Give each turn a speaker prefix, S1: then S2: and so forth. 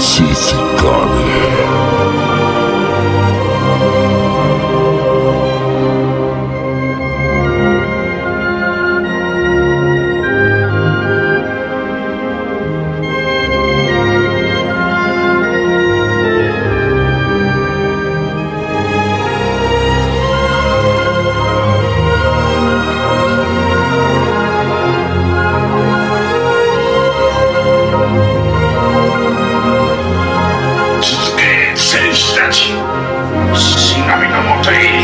S1: 谢谢
S2: Vengeance! Sina it.